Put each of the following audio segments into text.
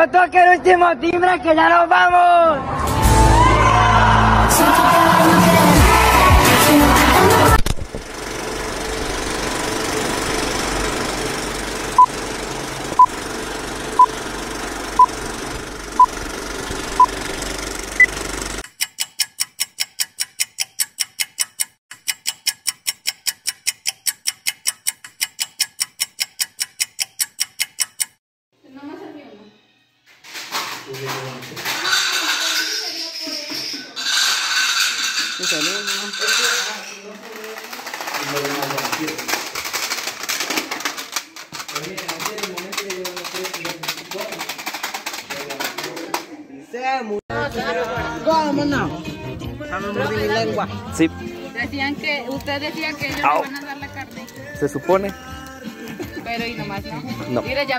No toque el último timbre que ya nos vamos. Sí, Decían que, usted decía que ellos le van a dar la carne, se supone. pero y nomás no. No. Mire, ya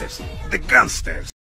gangsters. The gangsters.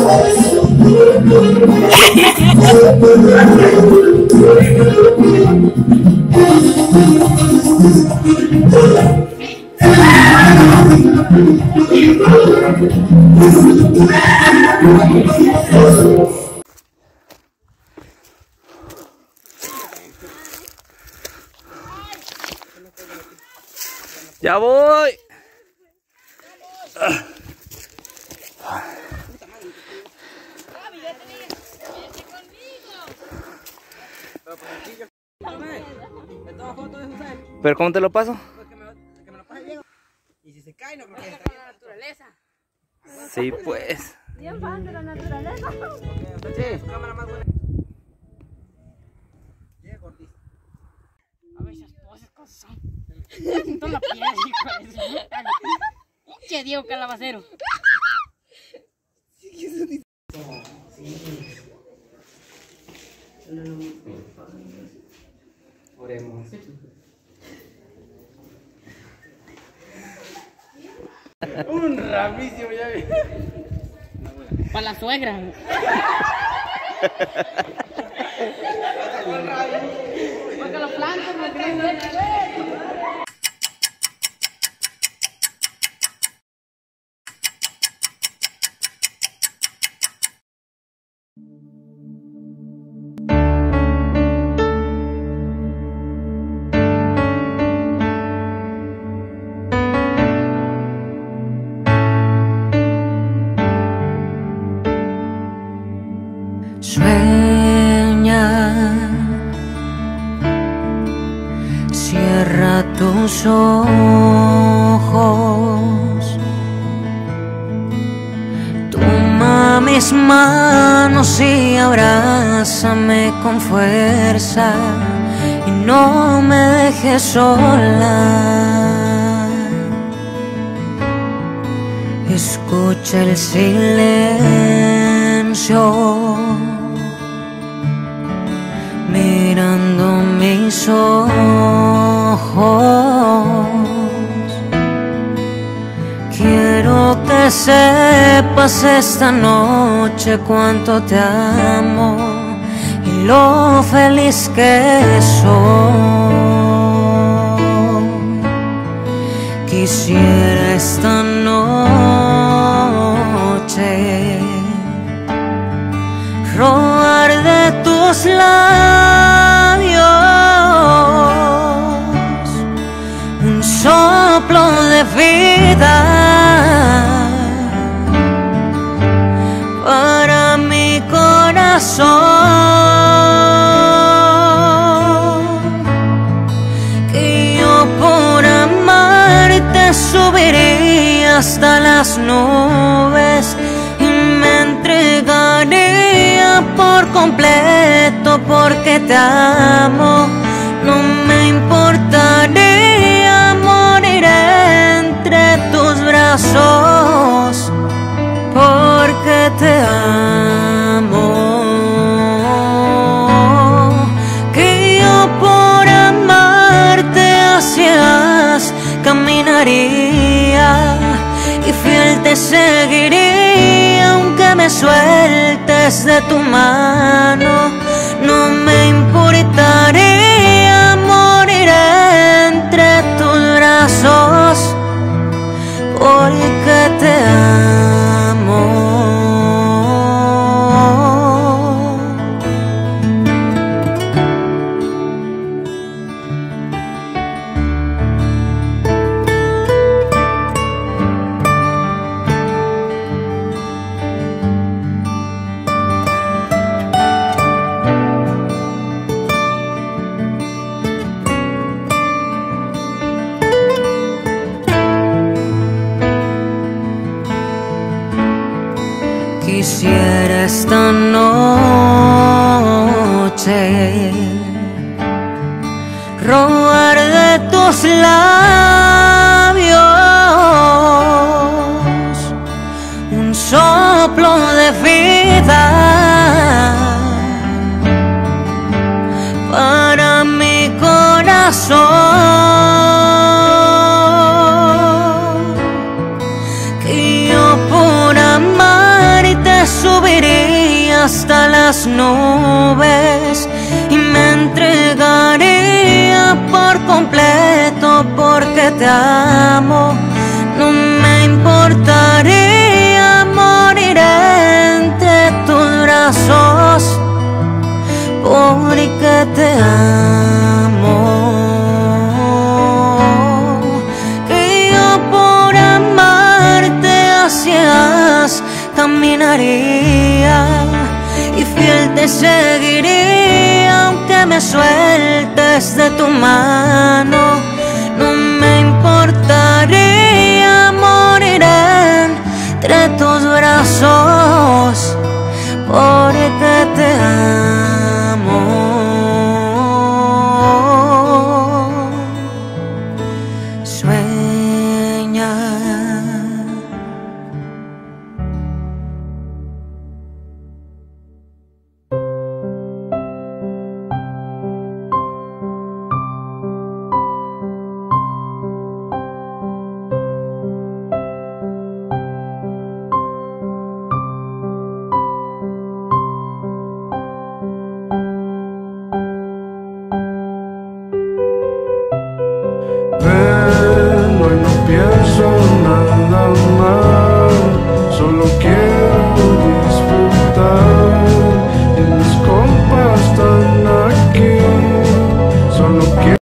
Gangsters. ¡Ya voy! ¿Pero cómo te lo paso? Y si se cae, no que La naturaleza. Sí, pues. Bien fan de la naturaleza. Sí, cámara más buena. Llega. A todas esas cosas son. Siento la piel, hijo de su puta. Che, Diego Calabacero. Oremos. Un ramísimo, ya vi. Para la suegra. Porque los plantos no cierra tus ojos, toma mis manos y abrázame con fuerza y no me dejes sola. Escucha el silencio mirando mis ojos. Quiero que sepas esta noche cuánto te amo y lo feliz que soy. Quisiera esta noche vida para mi corazón que yo por amarte subiría hasta las nubes y me entregaría por completo porque te amo. Porque te amo. Que yo por amarte hacias caminaría y fiel te seguiría aunque me sueltes de tu mano. No me importaría robar de tus labios un soplo de vida para mi corazón que yo por amarte subiría hasta las nubes porque te amo. No me importaría morir entre tus brazos porque te amo. Que yo por amarte hacias caminaría y fiel te seguiría aunque me sueltes de tu mano. Tus brazos summer